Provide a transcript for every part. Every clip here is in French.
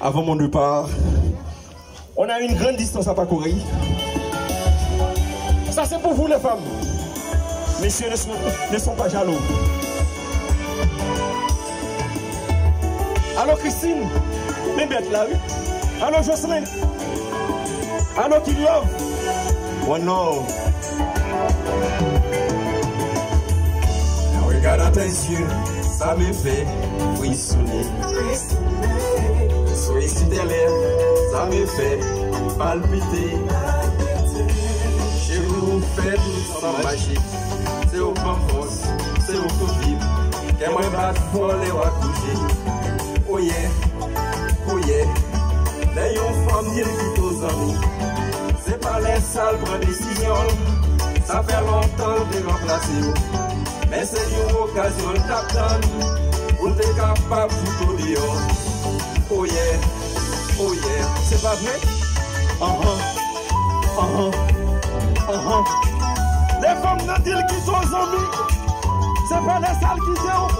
avant mon départ, on a une grande distance à parcourir. Ça, c'est pour vous, les femmes. Messieurs ne sont, ne sont pas jaloux. Allô, Christine, les bêtes là, oui. Allô, Jocelyn? Allô, King Love. À tes yeux, ça me fait frissonner. Sois sur tes lèvres, ça me fait palpiter. Chez vous, faites sans magique. C'est au grand force, c'est au coup vivre. Qu'est moi battre folle et à coucher. Oh yeah, oh yeah. Femme dire qui aux amis. C'est pas les sales prendre. Ça fait longtemps de remplacer. Men se yon okasyon tap tan Ou te kapap foutou diyo Oh yeah, oh yeah Se pa vne? Anhan, anhan, anhan Le fom nan dil ki son zombi Se pa le sal ki se ou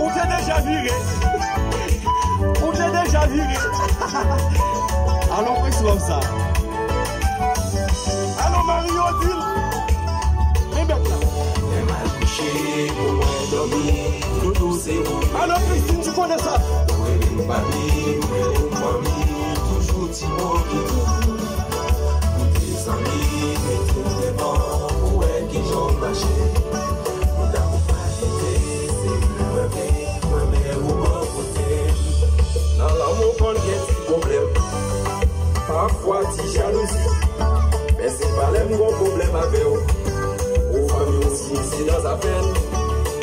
Ou te deja vire Ou te deja vire Alon wè slov sa Alon Mario dil Alô, Cristina de Condessa! parti dans sa peine.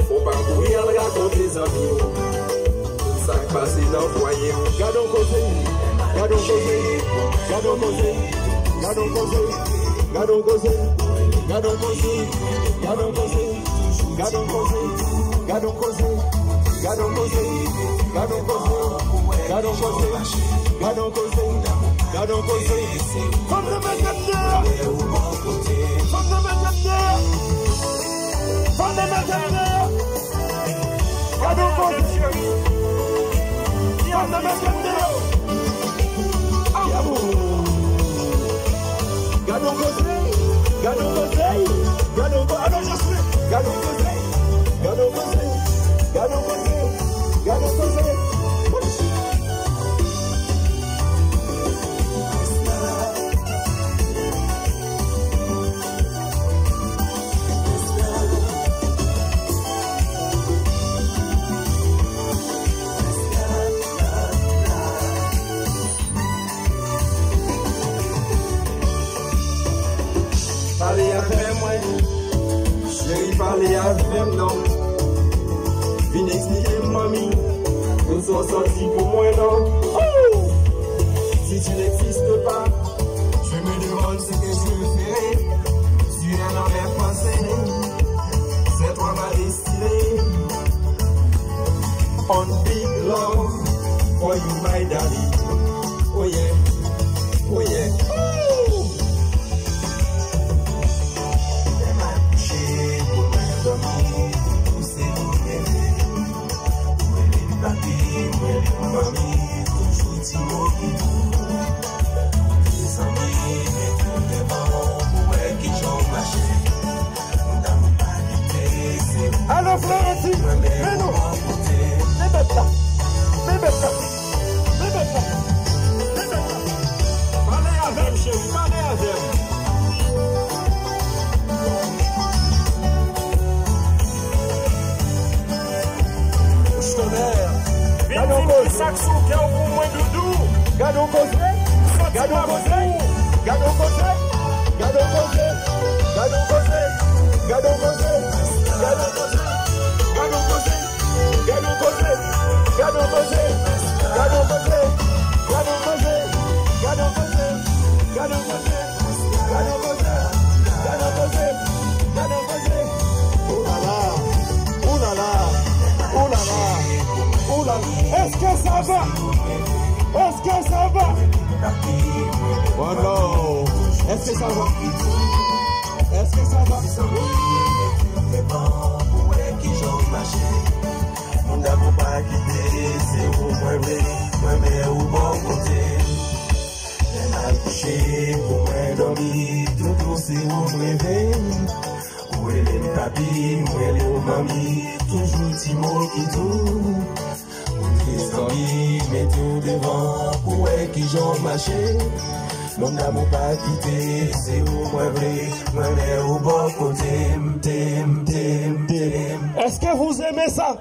On va courir, elle raconte des amis. Ça passe dans le foyer. Gardons conseil, gardons conseil, gardons conseil, gardons conseil, gardons conseil, gardons conseil, gardons conseil, gardons conseil, gardons conseil, gardons conseil, gardons conseil, gardons conseil, gardons conseil, gardons conseil. From the back up there, from the back up there. pale apre mwen Chéri pale avem nan Vin eksplike mami Kon so santi pou mwen nan Si tu n'existe pas Je me demande ce que je ferai. Tu es dans mes pensées C'est toi ma destinée. On big love For you my daddy. Alors Florentine, mais Saxon, Gado você, gado você, gado você, gado você, gado você, gado você, gado você. Oh no, eske sa va Eske sa va Moun da pou pa kite Se ou mwen ble, mwen ble ou bon kote Lè la kouche, pou mwen domi Toutou se ou mwen ve Ou ele papi, ou ele mami Toujou ti moun ki tou. Mais tout devant, où est qui j'en marché. Mon amour pas quitté, c'est où moi vrai, moi mais au bon côté. Est-ce que vous aimez ça?